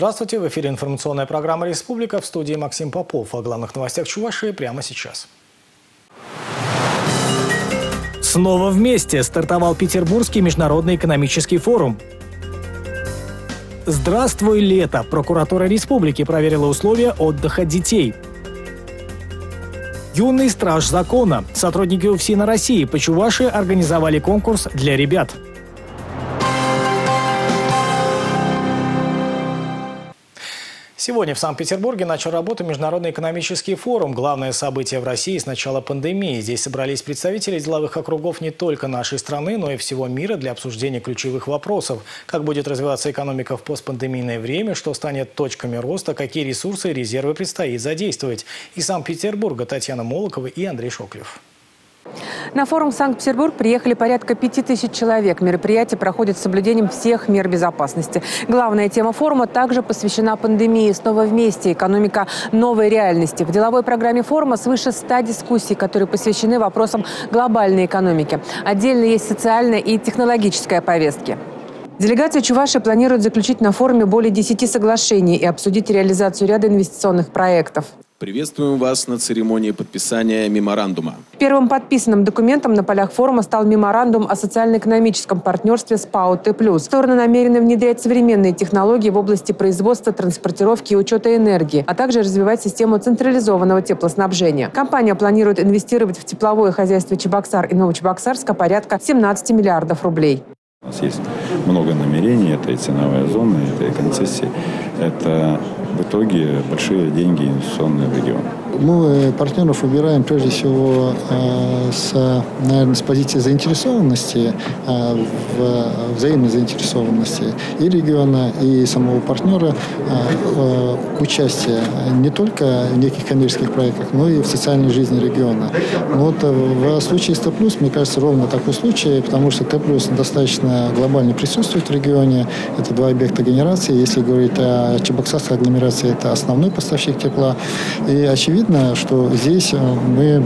Здравствуйте, в эфире информационная программа «Республика» в студии Максим Попов. О главных новостях Чувашии прямо сейчас. Снова вместе стартовал Петербургский международный экономический форум. Здравствуй, лето! Прокуратура республики проверила условия отдыха детей. Юный страж закона. Сотрудники УФСИНа России по Чувашии организовали конкурс для ребят – Сегодня в Санкт-Петербурге начал работу Международный экономический форум. Главное событие в России с начала пандемии. Здесь собрались представители деловых округов не только нашей страны, но и всего мира для обсуждения ключевых вопросов. Как будет развиваться экономика в постпандемийное время, что станет точками роста, какие ресурсы и резервы предстоит задействовать. Из Санкт-Петербурга Татьяна Молокова и Андрей Шоклев. На форум Санкт-Петербург приехали порядка пяти тысяч человек. Мероприятие проходит с соблюдением всех мер безопасности. Главная тема форума также посвящена пандемии. Снова вместе. Экономика новой реальности. В деловой программе форума свыше ста дискуссий, которые посвящены вопросам глобальной экономики. Отдельно есть социальная и технологическая повестки. Делегация Чуваши планирует заключить на форуме более 10 соглашений и обсудить реализацию ряда инвестиционных проектов. Приветствуем вас на церемонии подписания меморандума. Первым подписанным документом на полях форума стал меморандум о социально-экономическом партнерстве с ПАО Т+. Стороны намерены внедрять современные технологии в области производства, транспортировки и учета энергии, а также развивать систему централизованного теплоснабжения. Компания планирует инвестировать в тепловое хозяйство Чебоксар и Новочебоксарска порядка 17 миллиардов рублей. У нас есть много намерений, это и ценовая зона, это и концессии, это в итоге большие деньги инвестиционные в регион. Мы партнеров выбираем прежде всего э, с, наверное, с позиции заинтересованности, э, в взаимной заинтересованности и региона, и самого партнера э, участия не только в неких коммерческих проектах, но и в социальной жизни региона. Вот в случае с Т+, мне кажется, ровно такой случай, потому что Т+, достаточно глобально присутствует в регионе. Это два объекта генерации. Если говорить о Чебоксарской агломерации, это основной поставщик тепла. И очевидно, очевидно, что здесь э, мы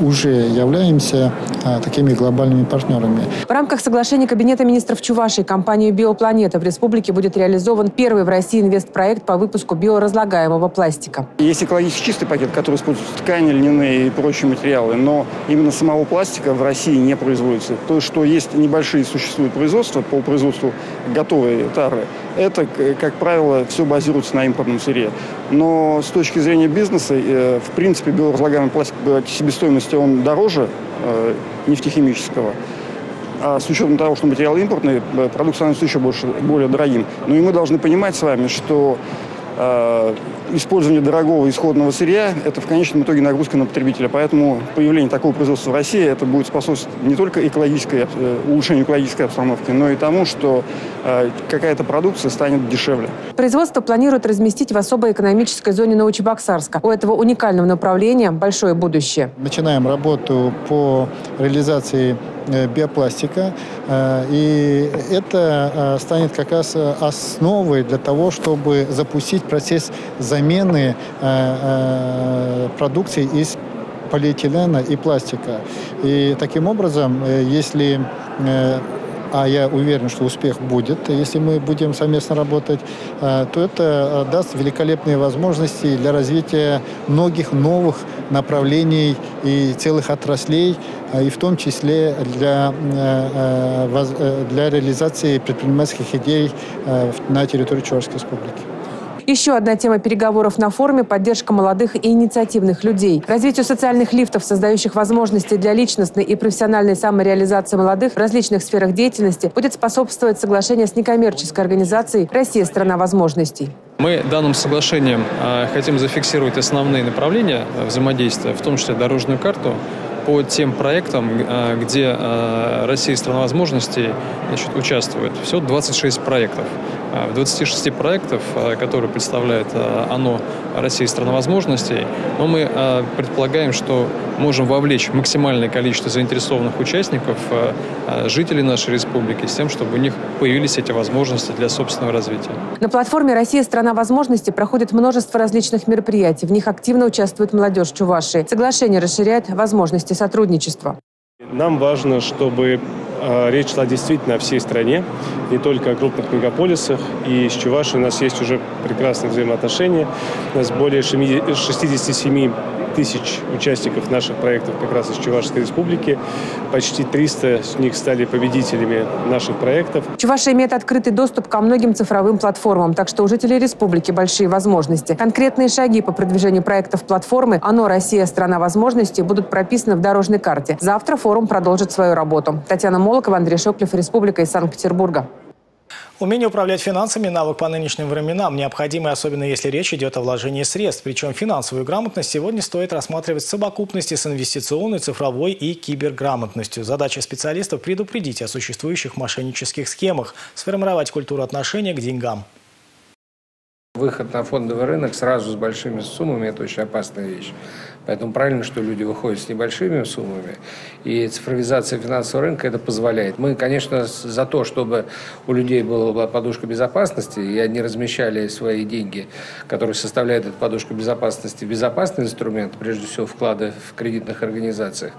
уже являемся э, такими глобальными партнерами. В рамках соглашения Кабинета министров Чувашии компании «Биопланета» в республике будет реализован первый в России инвестпроект по выпуску биоразлагаемого пластика. Есть экологически чистый пакет, который использует ткани, льняные и прочие материалы, но именно самого пластика в России не производится. То, что есть небольшие существуют производства по производству готовой тары, это, как правило, все базируется на импортном сырье. Но с точки зрения бизнеса э, в принципе, биоразлагаемый пластик по себестоимости он дороже э, нефтехимического. А с учетом того, что материал импортный, э, продукт становится еще больше, более дорогим. Ну и мы должны понимать с вами, что э, использование дорогого исходного сырья – это в конечном итоге нагрузка на потребителя. Поэтому появление такого производства в России это будет способствовать не только экологической, э, улучшению экологической обстановки, но и тому, что э, какая-то продукция станет дешевле. Производство планируют разместить в особой экономической зоне Новочебоксарска. У этого уникального направления большое будущее. Начинаем работу по реализации Э, биопластика. И это станет как раз основой для того, чтобы запустить процесс замены продукции из полиэтилена и пластика. И таким образом, если а я уверен, что успех будет, если мы будем совместно работать, то это даст великолепные возможности для развития многих новых направлений и целых отраслей, и в том числе для, э, э, э, для реализации предпринимательских идей на территории Чувашской Республики. Еще одна тема переговоров на форуме – поддержка молодых и инициативных людей. Развитию социальных лифтов, создающих возможности для личностной и профессиональной самореализации молодых в различных сферах деятельности, будет способствовать соглашение с некоммерческой организацией «Россия – страна возможностей». Мы данным соглашением э, хотим зафиксировать основные направления взаимодействия, в том числе дорожную карту, по тем проектам, э, где э, Россия страна возможностей значит, участвует. Всего 26 проектов. В 26 проектов, которые представляет оно России страна возможностей, но мы предполагаем, что можем вовлечь максимальное количество заинтересованных участников, жителей нашей республики, с тем, чтобы у них появились эти возможности для собственного развития. На платформе «Россия. Страна возможностей» проходит множество различных мероприятий. В них активно участвует молодежь Чувашии. Соглашение расширяет возможности сотрудничества. Нам важно, чтобы а, речь шла действительно о всей стране. не только о крупных мегаполисах. И с Чувашией у нас есть уже прекрасные взаимоотношения. У нас более 67 тысяч участников наших проектов как раз из Чувашской республики. Почти 300 с них стали победителями наших проектов. Чувашия имеет открытый доступ ко многим цифровым платформам, так что у жителей республики большие возможности. Конкретные шаги по продвижению проектов платформы «Оно. Россия. Страна возможностей» будут прописаны в дорожной карте. Завтра форум продолжит свою работу. Татьяна Молокова, Андрей Шоклев, Республика из Санкт-Петербурга. Умение управлять финансами – навык по нынешним временам, необходимый особенно если речь идет о вложении средств. Причем финансовую грамотность сегодня стоит рассматривать в совокупности с инвестиционной, цифровой и киберграмотностью. Задача специалистов – предупредить о существующих мошеннических схемах, сформировать культуру отношения к деньгам. Выход на фондовый рынок сразу с большими суммами – это очень опасная вещь. Поэтому правильно, что люди выходят с небольшими суммами. И цифровизация финансового рынка это позволяет. Мы, конечно, за то, чтобы у людей была подушка безопасности, и они размещали свои деньги, которые составляют эту подушку безопасности, безопасный инструмент, прежде всего вклады в кредитных организациях.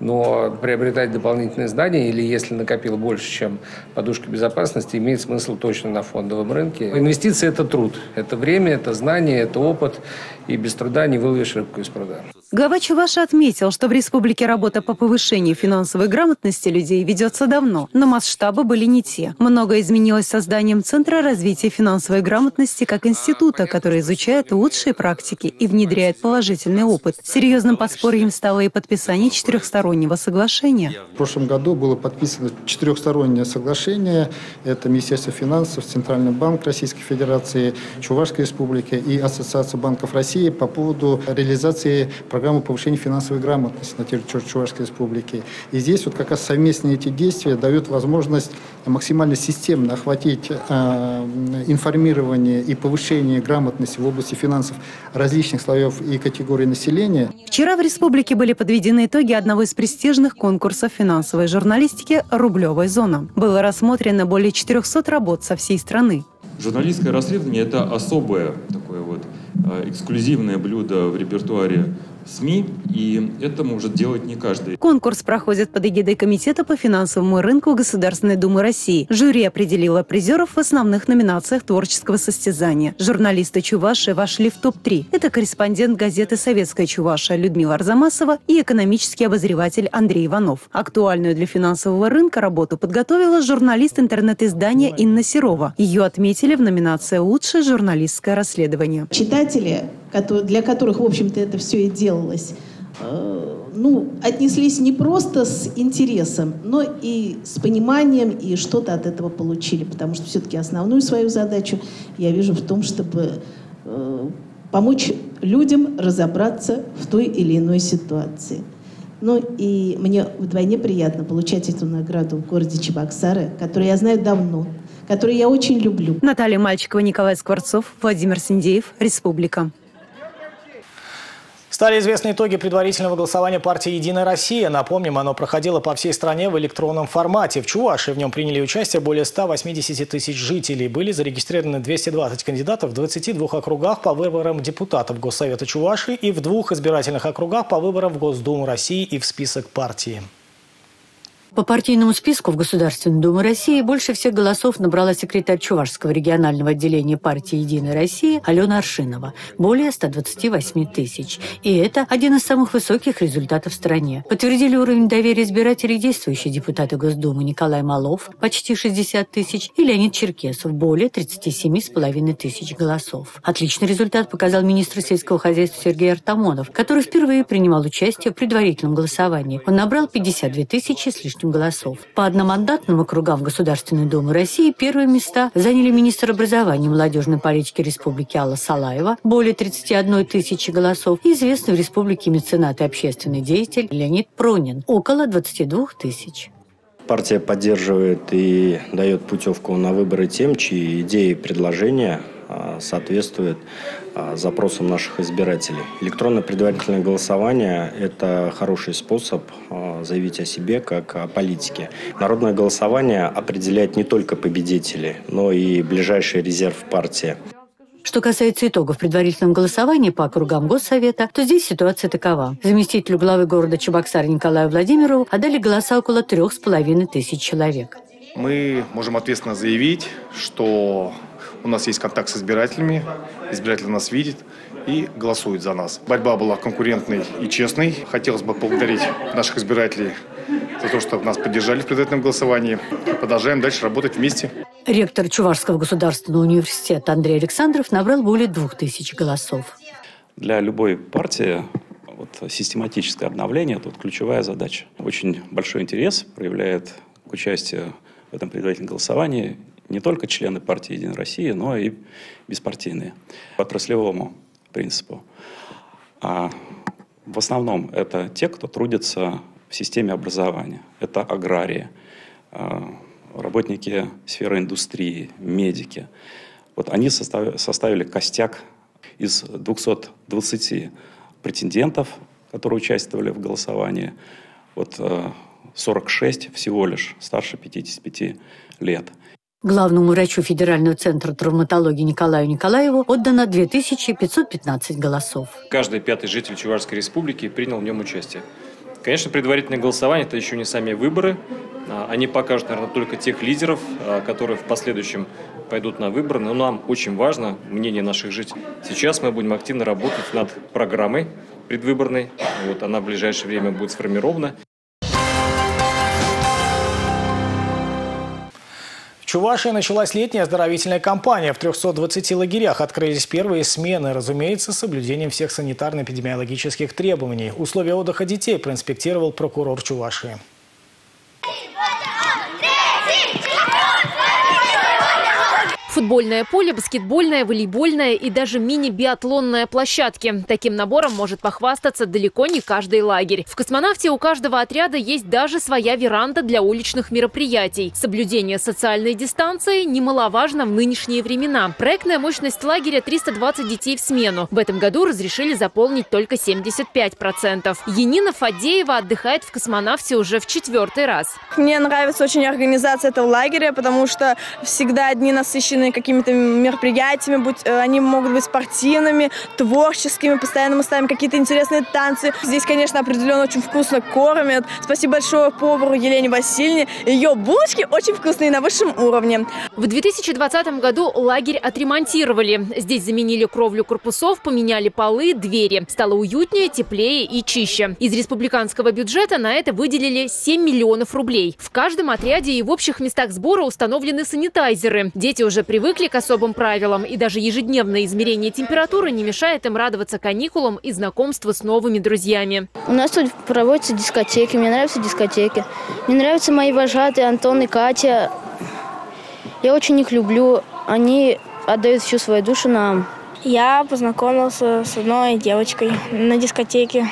Но приобретать дополнительные здания, или если накопил больше, чем подушка безопасности, имеет смысл точно на фондовом рынке. Инвестиции – это труд, это время, это знание, это опыт, и без труда не выловишь рыбку из пруда. Глава Чуваша отметил, что в республике работа по повышению финансовой грамотности людей ведется давно, но масштабы были не те. Многое изменилось созданием Центра развития финансовой грамотности как института, который изучает лучшие практики и внедряет положительный опыт. Серьезным подспорьем стало и подписание четырехстороннего соглашения. В прошлом году было подписано четырехстороннее соглашение. Это Министерство финансов, Центральный банк Российской Федерации, Чувашской Республики и Ассоциация банков России по поводу реализации программы повышения финансовой грамотности на территории Чувашской Республики. И здесь вот как раз совместные эти действия дают возможность максимально системно охватить э, информирование и повышение грамотности в области финансов различных слоев и категорий населения. Вчера в республике были подведены итоги одного из престижных конкурсов финансовой журналистики «Рублевая зона». Было рассмотрено более 400 работ со всей страны. Журналистское расследование – это особое такое вот э, эксклюзивное блюдо в репертуаре СМИ, и это может делать не каждый. Конкурс проходит под эгидой Комитета по финансовому рынку Государственной Думы России. Жюри определило призеров в основных номинациях творческого состязания. Журналисты Чуваши вошли в топ-3. Это корреспондент газеты «Советская Чуваша» Людмила Арзамасова и экономический обозреватель Андрей Иванов. Актуальную для финансового рынка работу подготовила журналист интернет-издания Инна Серова. Ее отметили в номинации «Лучшее журналистское расследование». Читатели для которых, в общем-то, это все и делалось, э, ну, отнеслись не просто с интересом, но и с пониманием, и что-то от этого получили. Потому что все-таки основную свою задачу я вижу в том, чтобы э, помочь людям разобраться в той или иной ситуации. Ну и мне вдвойне приятно получать эту награду в городе Чебоксары, которую я знаю давно, которую я очень люблю. Наталья Мальчикова, Николай Скворцов, Владимир Синдеев, Республика. Стали известны итоги предварительного голосования партии «Единая Россия». Напомним, оно проходило по всей стране в электронном формате. В Чувашии в нем приняли участие более 180 тысяч жителей. Были зарегистрированы 220 кандидатов в 22 округах по выборам депутатов Госсовета Чувашии и в двух избирательных округах по выборам в Госдуму России и в список партии. По партийному списку в Государственной Думе России больше всех голосов набрала секретарь Чувашского регионального отделения партии «Единая Россия» Алена Аршинова – более 128 тысяч. И это один из самых высоких результатов в стране. Подтвердили уровень доверия избирателей действующие депутаты Госдумы Николай Малов – почти 60 тысяч и Леонид Черкесов – более 37,5 тысяч голосов. Отличный результат показал министр сельского хозяйства Сергей Артамонов, который впервые принимал участие в предварительном голосовании. Он набрал 52 тысячи с лишним количеством голосов. По одномандатным округам Государственной Думы России первые места заняли министр образования молодежной политики Республики Алла Салаева, более 31 тысячи голосов, и известный в Республике меценат и общественный деятель Леонид Пронин, около 22 тысяч. Партия поддерживает и дает путевку на выборы тем, чьи идеи и предложения а, соответствуют запросам наших избирателей. Электронное предварительное голосование – это хороший способ а, заявить о себе как о политике. Народное голосование определяет не только победителей, но и ближайший резерв партии. Что касается итогов предварительного голосования по округам Госсовета, то здесь ситуация такова. Заместителю главы города Чебоксар Николаю Владимирову отдали голоса около трех с половиной тысяч человек. Мы можем ответственно заявить, что у нас есть контакт с избирателями, избиратель нас видит и голосует за нас. Борьба была конкурентной и честной. Хотелось бы поблагодарить наших избирателей за то, что нас поддержали в предварительном голосовании. Продолжаем дальше работать вместе. Ректор Чувашского государственного университета Андрей Александров набрал более двух тысяч голосов. Для любой партии вот, систематическое обновление – тут ключевая задача. Очень большой интерес проявляет к участию в этом предварительном голосовании не только члены партии «Единая Россия», но и беспартийные по отраслевому принципу. А в основном это те, кто трудится в системе образования. Это аграрии, а, работники сферы индустрии, медики. Вот они составили костяк из 220 претендентов, которые участвовали в голосовании. Вот 46 э, всего лишь старше 55 лет. Главному врачу Федерального центра травматологии Николаю Николаеву отдано 2515 голосов. Каждый пятый житель Чувашской республики принял в нем участие. Конечно, предварительное голосование – это еще не сами выборы. А, они покажут, наверное, только тех лидеров, а, которые в последующем пойдут на выборы. Но нам очень важно мнение наших жителей. Сейчас мы будем активно работать над программой предвыборной. Вот она в ближайшее время будет сформирована. Чувашии началась летняя оздоровительная кампания. В 320 лагерях открылись первые смены, разумеется, с соблюдением всех санитарно-эпидемиологических требований. Условия отдыха детей проинспектировал прокурор Чувашии. Футбольное поле, баскетбольное, волейбольное и даже мини-биатлонная площадки. Таким набором может похвастаться далеко не каждый лагерь. В космонавте у каждого отряда есть даже своя веранда для уличных мероприятий. Соблюдение социальной дистанции немаловажно в нынешние времена. Проектная мощность лагеря 320 детей в смену. В этом году разрешили заполнить только 75%. Енина Фадеева отдыхает в космонавте уже в четвертый раз. Мне нравится очень организация этого лагеря, потому что всегда одни насыщенные насыщены какими-то мероприятиями, будь, э, они могут быть спортивными, творческими, постоянно мы ставим какие-то интересные танцы. Здесь, конечно, определенно очень вкусно кормят. Спасибо большое повару Елене Васильевне. Ее булочки очень вкусные на высшем уровне. В 2020 году лагерь отремонтировали. Здесь заменили кровлю корпусов, поменяли полы, двери. Стало уютнее, теплее и чище. Из республиканского бюджета на это выделили 7 миллионов рублей. В каждом отряде и в общих местах сбора установлены санитайзеры. Дети уже привыкли к особым правилам, и даже ежедневное измерение температуры не мешает им радоваться каникулам и знакомству с новыми друзьями. У нас тут проводятся дискотеки, мне нравятся дискотеки. Мне нравятся мои вожатые Антон и Катя. Я очень их люблю. Они отдают всю свою душу нам. Я познакомился с одной девочкой на дискотеке.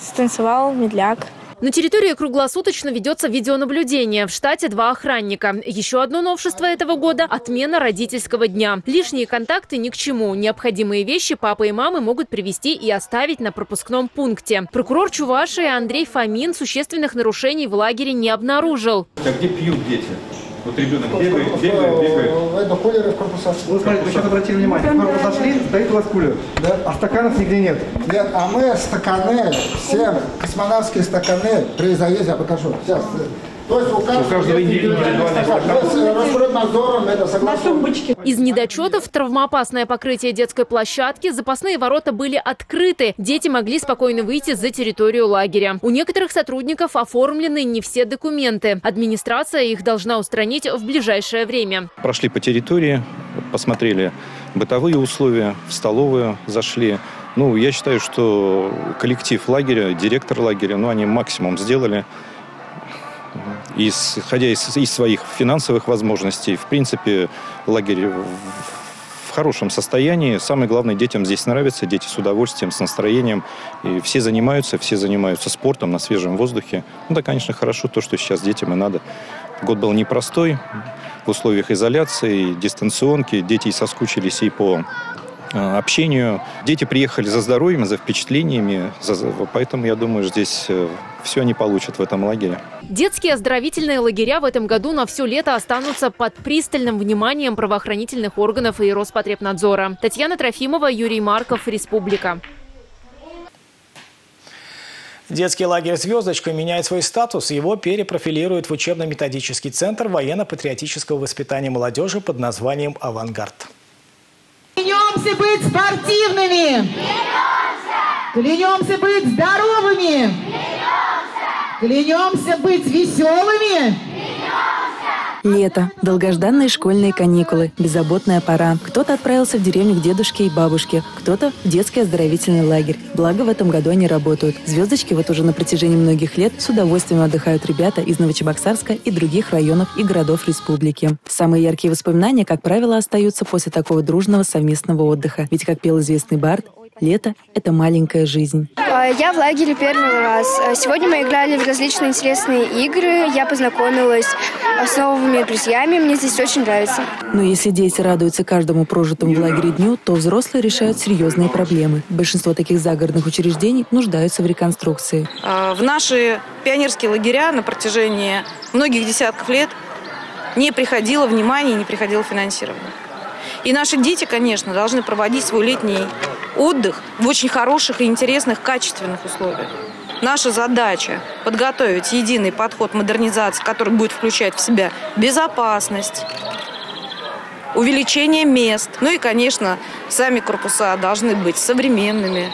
Станцевал медляк. На территории круглосуточно ведется видеонаблюдение. В штате два охранника. Еще одно новшество этого года – отмена родительского дня. Лишние контакты ни к чему. Необходимые вещи папа и мамы могут привезти и оставить на пропускном пункте. Прокурор Чувашии Андрей Фомин существенных нарушений в лагере не обнаружил. А где пьют дети? Вот ребенок бегает, бегает, бегает. Это кулеры в корпусах. Вот смотрите, вы сейчас обратили внимание, в корпус зашли, стоит у вас кулер. Да. А стаканов нигде нет. Нет, а мы стаканы, все космонавтские стаканы при заезде, я покажу. Сейчас. То есть у каждого, у каждого индивидуальный Роспроднадзором это согласовано. Из недочетов травмоопасное покрытие детской площадки, запасные ворота были открыты. Дети могли спокойно выйти за территорию лагеря. У некоторых сотрудников оформлены не все документы. Администрация их должна устранить в ближайшее время. Прошли по территории, посмотрели бытовые условия, в столовую зашли. Ну, я считаю, что коллектив лагеря, директор лагеря, ну, они максимум сделали исходя из, из своих финансовых возможностей, в принципе, лагерь в хорошем состоянии. Самое главное, детям здесь нравится, дети с удовольствием, с настроением. И все занимаются, все занимаются спортом на свежем воздухе. Ну да, конечно, хорошо то, что сейчас детям и надо. Год был непростой, в условиях изоляции, дистанционки. Дети соскучились и по общению. Дети приехали за здоровьем, за впечатлениями, за, поэтому, я думаю, здесь э, все они получат в этом лагере. Детские оздоровительные лагеря в этом году на все лето останутся под пристальным вниманием правоохранительных органов и Роспотребнадзора. Татьяна Трофимова, Юрий Марков, Республика. Детский лагерь «Звездочка» меняет свой статус. Его перепрофилируют в учебно-методический центр военно-патриотического воспитания молодежи под названием «Авангард». Клянемся быть спортивными! Клянемся быть здоровыми! Клянемся быть веселыми! Лето, долгожданные школьные каникулы, беззаботная пора. Кто-то отправился в деревню к дедушке и бабушке, кто-то в детский оздоровительный лагерь. Благо, в этом году они работают. Звездочки вот уже на протяжении многих лет с удовольствием отдыхают ребята из Новочебоксарска и других районов и городов республики. Самые яркие воспоминания, как правило, остаются после такого дружного совместного отдыха. Ведь, как пел известный Барт, Лето – это маленькая жизнь. А, я в лагере первый раз. А, сегодня мы играли в различные интересные игры. Я познакомилась а, с новыми друзьями. Мне здесь очень нравится. Но если дети радуются каждому прожитому в лагере дню, то взрослые решают серьезные проблемы. Большинство таких загородных учреждений нуждаются в реконструкции. В наши пионерские лагеря на протяжении многих десятков лет не приходило внимания, не приходило финансирование. И наши дети, конечно, должны проводить свой летний отдых в очень хороших и интересных, качественных условиях. Наша задача – подготовить единый подход модернизации, который будет включать в себя безопасность, увеличение мест. Ну и, конечно, сами корпуса должны быть современными,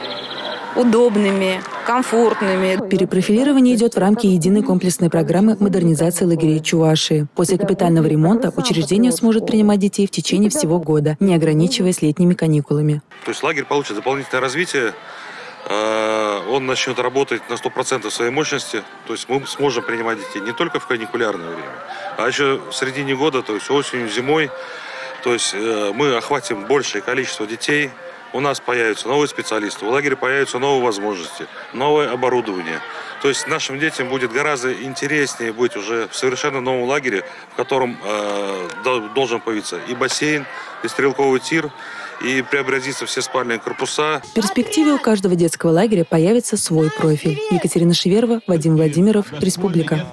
удобными, комфортными. Перепрофилирование идет в рамки единой комплексной программы модернизации лагерей Чувашии. После капитального ремонта учреждение сможет принимать детей в течение всего года, не ограничиваясь летними каникулами. То есть лагерь получит дополнительное развитие, э, он начнет работать на 100% своей мощности, то есть мы сможем принимать детей не только в каникулярное время, а еще в середине года, то есть осенью, зимой, то есть э, мы охватим большее количество детей, у нас появятся новые специалисты, в лагере появятся новые возможности, новое оборудование. То есть нашим детям будет гораздо интереснее быть уже в совершенно новом лагере, в котором э, должен появиться и бассейн, и стрелковый тир, и преобразиться все спальные корпуса. В перспективе у каждого детского лагеря появится свой профиль. Екатерина Шеверова, Вадим Владимиров, Республика.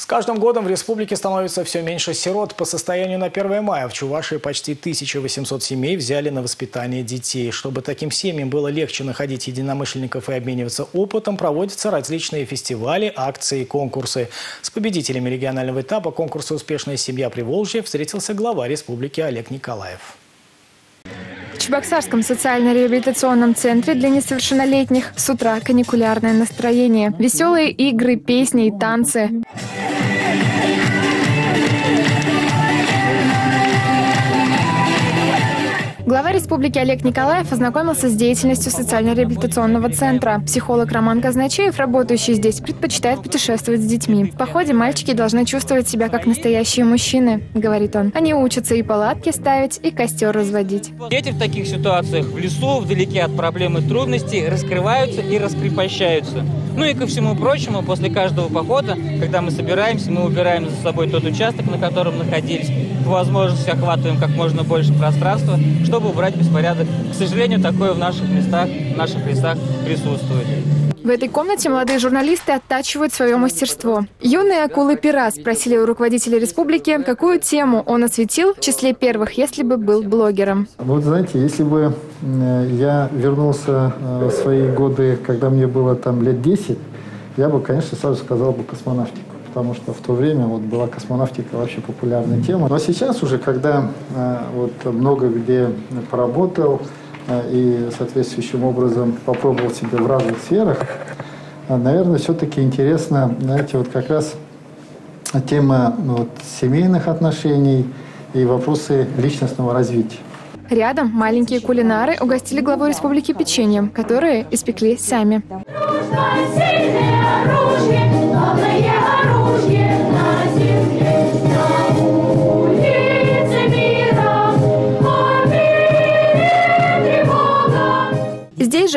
С каждым годом в республике становится все меньше сирот. По состоянию на 1 мая в Чувашии почти 1800 семей взяли на воспитание детей. Чтобы таким семьям было легче находить единомышленников и обмениваться опытом, проводятся различные фестивали, акции и конкурсы. С победителями регионального этапа конкурса «Успешная семья Приволжья» встретился глава республики Олег Николаев. В Чебоксарском социально-реабилитационном центре для несовершеннолетних с утра каникулярное настроение. Веселые игры, песни и танцы. Глава республики Олег Николаев ознакомился с деятельностью социально-реабилитационного центра. Психолог Роман Казначеев, работающий здесь, предпочитает путешествовать с детьми. В походе мальчики должны чувствовать себя как настоящие мужчины, говорит он. Они учатся и палатки ставить, и костер разводить. Дети в таких ситуациях в лесу, вдалеке от проблем и трудностей, раскрываются и раскрепощаются. Ну и ко всему прочему, после каждого похода, когда мы собираемся, мы убираем за собой тот участок, на котором находились, возможности охватываем как можно больше пространства, чтобы убрать беспорядок. К сожалению, такое в наших местах, в наших лесах присутствует. В этой комнате молодые журналисты оттачивают свое мастерство. Юные акулы пера спросили у руководителя республики, какую тему он осветил в числе первых, если бы был блогером. Вот знаете, если бы я вернулся э, в свои годы, когда мне было там лет 10, я бы, конечно, сразу сказал бы космонавтику потому что в то время вот была космонавтика вообще популярная тема. Но сейчас уже, когда э, вот много где поработал, Э, и соответствующим образом попробовал себя в разных сферах, э, наверное, все-таки интересно, знаете, вот как раз тема ну, вот, семейных отношений и вопросы личностного развития. Рядом маленькие кулинары угостили главу республики печеньем, которые испекли сами. Здесь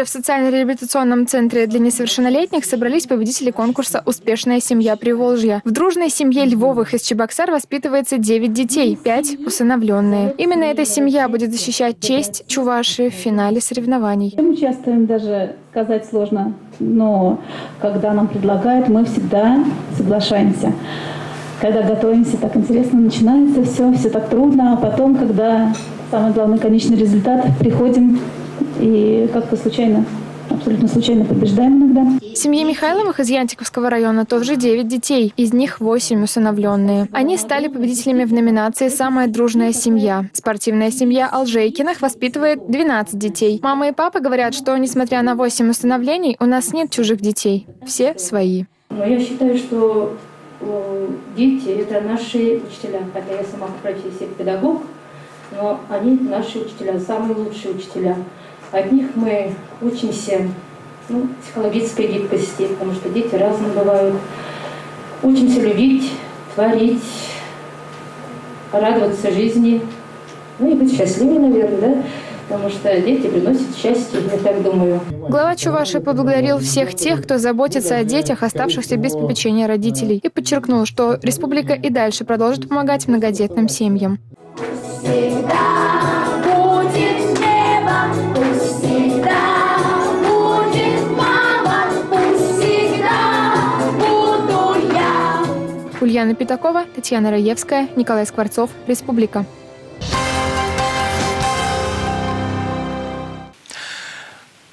же, в социально-реабилитационном центре для несовершеннолетних, собрались победители конкурса «Успешная семья Приволжья». В дружной семье Львовых из Чебоксар воспитывается 9 детей, 5 усыновленные. Именно эта семья будет защищать честь Чуваши в финале соревнований. Мы участвуем даже сказать сложно, но когда нам предлагают, мы всегда соглашаемся когда готовимся, так интересно начинается все, все так трудно, а потом, когда самый главный конечный результат, приходим и как-то случайно абсолютно случайно побеждаем иногда. В семье Михайловых из Янтиковского района тоже 9 детей, из них 8 усыновленные. Они стали победителями в номинации «Самая дружная семья». Спортивная семья Алжейкиных воспитывает 12 детей. Мама и папа говорят, что, несмотря на 8 усыновлений, у нас нет чужих детей. Все свои. Но я считаю, что э, дети – это наши учителя. Хотя я сама по профессии педагог, но они наши учителя, самые лучшие учителя. От них мы учимся ну, психологической гибкости, потому что дети разные бывают. Учимся любить, творить, радоваться жизни, ну и быть счастливыми, наверное, да? Потому что дети приносят счастье, я так думаю. Глава Чуваши поблагодарил всех тех, кто заботится о детях, оставшихся без попечения родителей, и подчеркнул, что республика и дальше продолжит помогать многодетным семьям. Всегда Ульяна Пятакова, Татьяна Раевская, Николай Скворцов, Республика.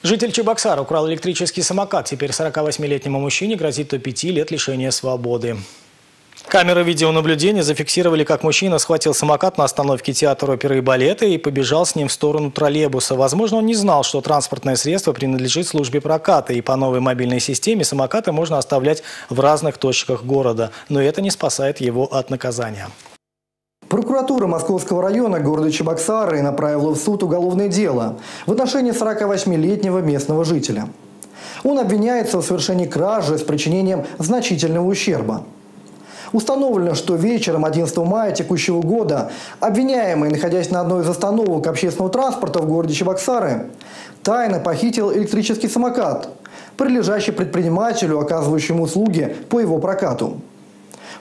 Житель Чебоксара украл электрический самокат. Теперь 48-летнему мужчине грозит до 5 лет лишения свободы. Камеры видеонаблюдения зафиксировали, как мужчина схватил самокат на остановке театра оперы и балета и побежал с ним в сторону троллейбуса. Возможно, он не знал, что транспортное средство принадлежит службе проката, и по новой мобильной системе самокаты можно оставлять в разных точках города. Но это не спасает его от наказания. Прокуратура Московского района города Чебоксары направила в суд уголовное дело в отношении 48-летнего местного жителя. Он обвиняется в совершении кражи с причинением значительного ущерба. Установлено, что вечером 11 мая текущего года обвиняемый, находясь на одной из остановок общественного транспорта в городе Чебоксары, тайно похитил электрический самокат, прилежащий предпринимателю, оказывающему услуги по его прокату.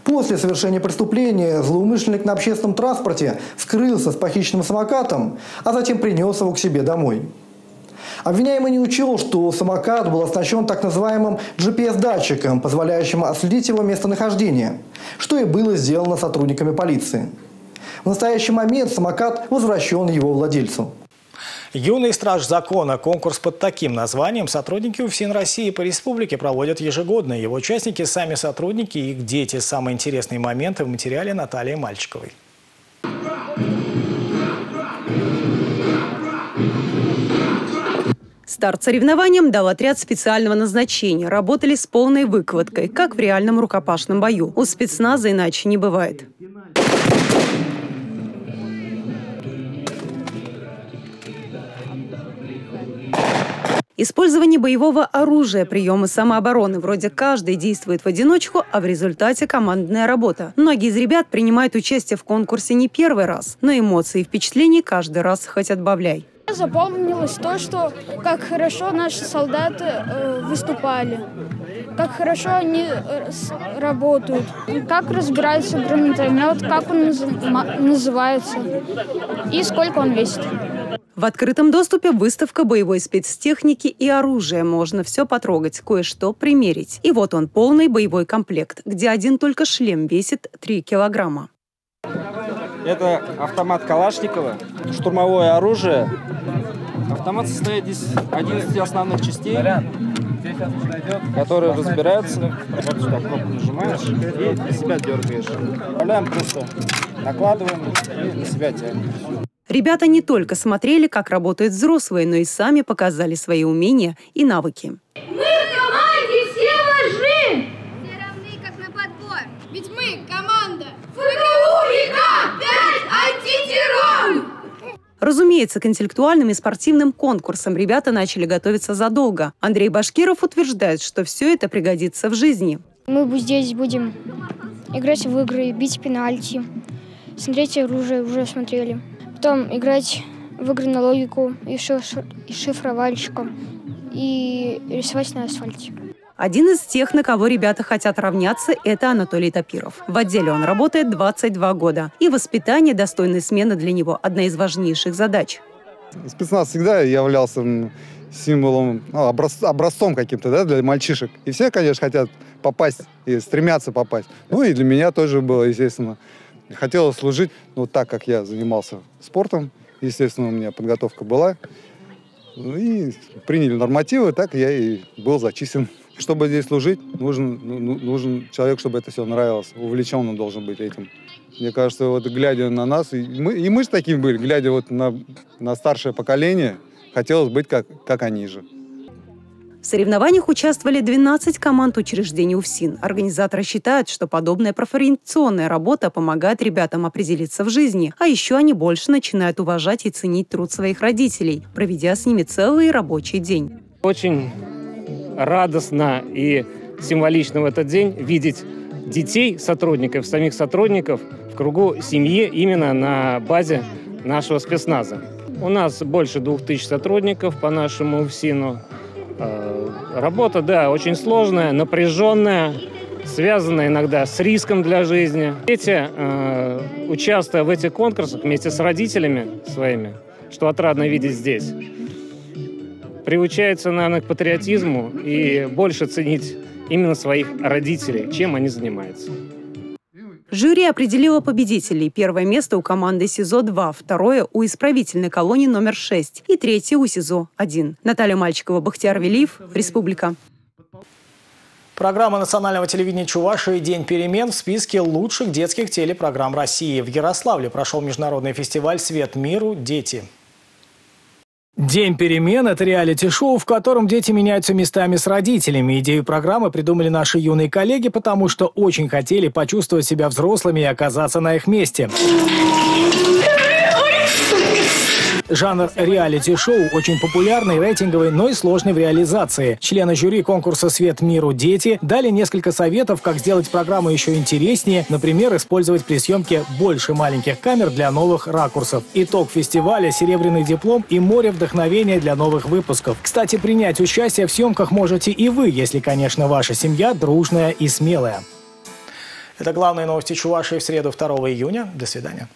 После совершения преступления злоумышленник на общественном транспорте скрылся с похищенным самокатом, а затем принес его к себе домой. Обвиняемый не учел, что самокат был оснащен так называемым GPS-датчиком, позволяющим отследить его местонахождение, что и было сделано сотрудниками полиции. В настоящий момент самокат возвращен его владельцу. Юный страж закона. Конкурс под таким названием сотрудники УФСИН России по республике проводят ежегодно. Его участники – сами сотрудники и их дети. Самые интересные моменты в материале Натальи Мальчиковой. Старт соревнованиям дал отряд специального назначения. Работали с полной выкладкой, как в реальном рукопашном бою. У спецназа иначе не бывает. Использование боевого оружия, приемы самообороны. Вроде каждый действует в одиночку, а в результате командная работа. Многие из ребят принимают участие в конкурсе не первый раз, но эмоции и впечатления каждый раз хоть отбавляй. Запомнилось то, что как хорошо наши солдаты э, выступали, как хорошо они э, работают, как разбирается гранатомет, как он наз- называется и сколько он весит. В открытом доступе выставка боевой спецтехники и оружия. Можно все потрогать, кое-что примерить. И вот он, полный боевой комплект, где один только шлем весит 3 килограмма. Это автомат Калашникова, штурмовое оружие. Автомат состоит из 11 основных частей, которые разбираются. Вот сюда кнопку нажимаешь и на себя дергаешь. Вставляем просто, накладываем и на себя тянем. Ребята не только смотрели, как работают взрослые, но и сами показали свои умения и навыки. Мы в команде все важны! Все равны, как на подбор. Ведь мы команда. ФКУ ИК-5 антитеррор! Разумеется, к интеллектуальным и спортивным конкурсам ребята начали готовиться задолго. Андрей Башкиров утверждает, что все это пригодится в жизни. Мы здесь будем играть в игры, бить пенальти, смотреть оружие, уже смотрели. Потом играть в игры на логику и, шифр, и шифровальщиком, и рисовать на асфальте. Один из тех, на кого ребята хотят равняться, это Анатолий Тапиров. В отделе он работает 22 года. И воспитание достойной смены для него – одна из важнейших задач. Спецназ всегда являлся символом, ну, образ, образцом каким-то да, для мальчишек. И все, конечно, хотят попасть и стремятся попасть. Ну и для меня тоже было, естественно. Хотелось служить, ну, так как я занимался спортом, естественно, у меня подготовка была. Ну и приняли нормативы, так я и был зачислен. Чтобы здесь служить, нужен, ну, ну, нужен человек, чтобы это все нравилось. Увлеченным должен быть этим. Мне кажется, вот глядя на нас, и мы, и мы же такими были, глядя вот на, на старшее поколение, хотелось быть как, как они же. В соревнованиях участвовали 12 команд учреждений УФСИН. Организаторы считают, что подобная профориентационная работа помогает ребятам определиться в жизни, а еще они больше начинают уважать и ценить труд своих родителей, проведя с ними целый рабочий день. Очень радостно и символично в этот день видеть детей, сотрудников, самих сотрудников в кругу семьи именно на базе нашего спецназа. У нас больше двух тысяч сотрудников по нашему УФСИНу. Э, Работа, да, очень сложная, напряженная, связанная иногда с риском для жизни. Дети, э, участвуя в этих конкурсах вместе с родителями своими, что отрадно видеть здесь, приучаются, наверное, к патриотизму и больше ценить именно своих родителей, чем они занимаются. Жюри определило победителей. Первое место у команды СИЗО-2, второе у исправительной колонии номер 6 и третье у СИЗО-1. Наталья Мальчикова, Бахтияр Велиев, Республика. Программа национального телевидения Чувашии «День перемен» в списке лучших детских телепрограмм России. В Ярославле прошел международный фестиваль «Свет миру. Дети». День перемен – это реалити-шоу, в котором дети меняются местами с родителями. Идею программы придумали наши юные коллеги, потому что очень хотели почувствовать себя взрослыми и оказаться на их месте. Жанр реалити-шоу очень популярный, рейтинговый, но и сложный в реализации. Члены жюри конкурса «Свет миру. Дети» дали несколько советов, как сделать программу еще интереснее, например, использовать при съемке больше маленьких камер для новых ракурсов. Итог фестиваля – серебряный диплом и море вдохновения для новых выпусков. Кстати, принять участие в съемках можете и вы, если, конечно, ваша семья дружная и смелая. Это главные новости Чувашии в среду 2 июня. До свидания.